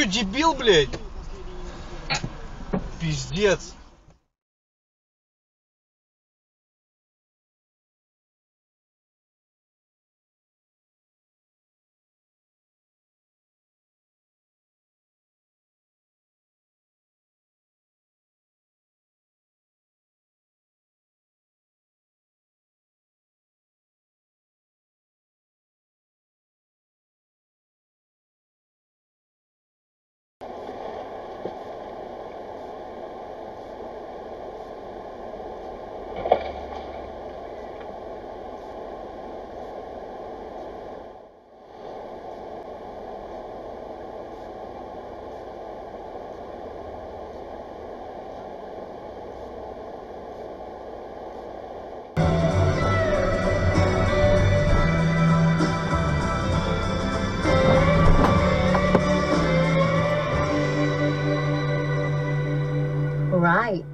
что, дебил, блядь? Пиздец. Alright,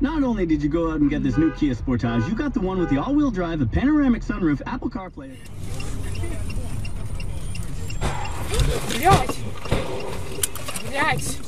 not only did you go out and get this new Kia Sportage, you got the one with the all-wheel drive, a panoramic sunroof, Apple CarPlay. Блять!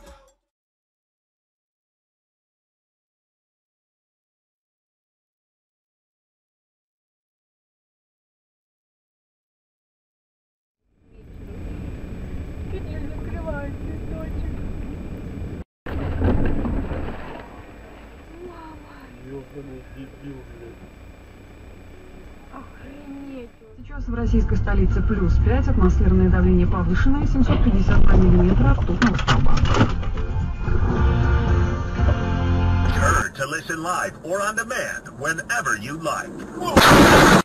ебаный дебил, блядь. Охренеть. Сейчас в российской столице плюс 5, атмосферное давление повышенное, 750 на миллиметра ртутного столба. To listen live or on demand whenever you like. Whoa.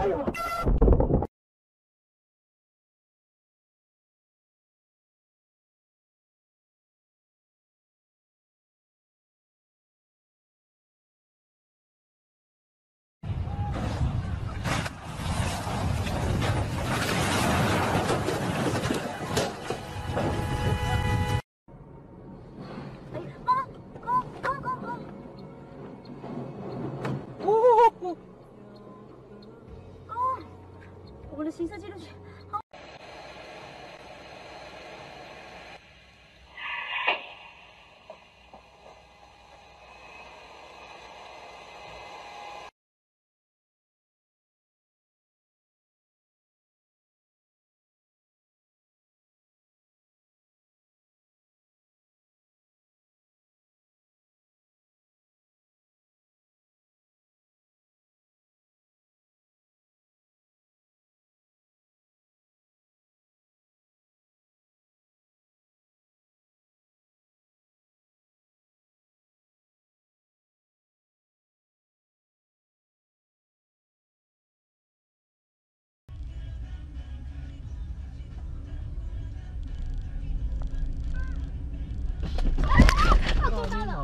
Aí, ó. 金色鸡。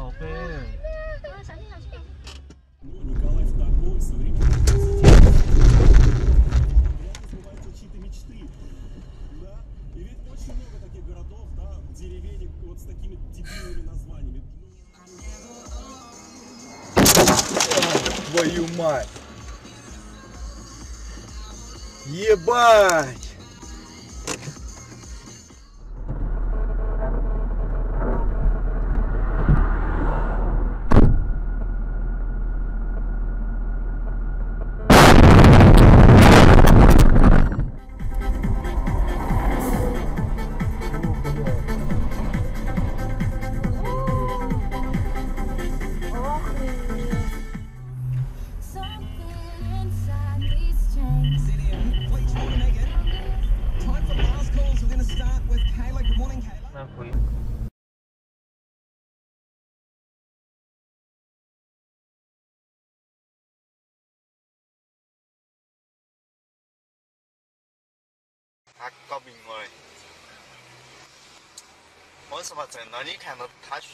толпы. Николай II, современный чьи-то мечты. Да? И ведь очень много таких городов, да, деревень вот с такими дебильными названиями. Твою мать! Ебать! 他搞不赢我的，我是怕挣了你看到他去。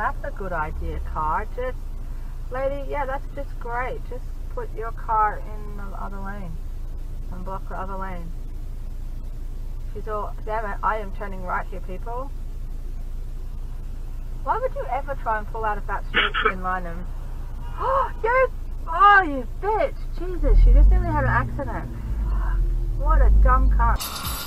that's a good idea, car. Just, lady, yeah, that's just great. Just put your car in the other lane and block the other lane. She's all, damn it, I am turning right here, people. Why would you ever try and pull out of that street in Lynham? Oh, you, oh, you bitch. Jesus, she just nearly had an accident. What a dumb cunt.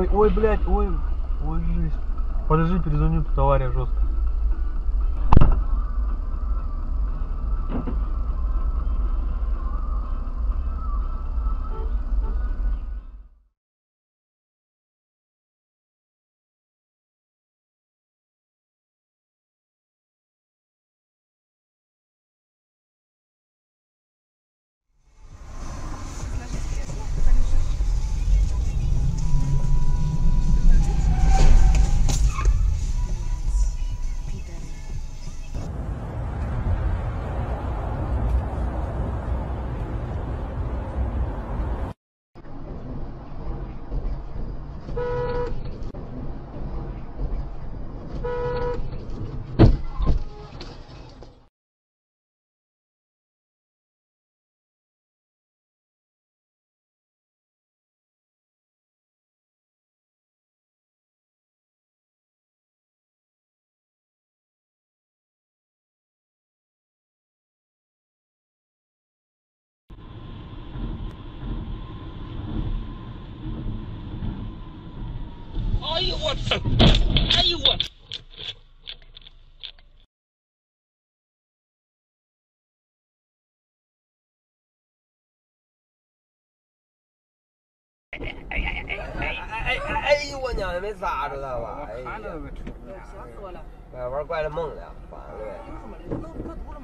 ой, ой, блядь, ой, ой, жесть. Подожди, перезвоню по жестко. 哎呦我操！哎呦我！哎哎哎哎哎哎呀，哎呦我娘没着了吧？哎呀，玩怪了梦了，完了。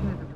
Try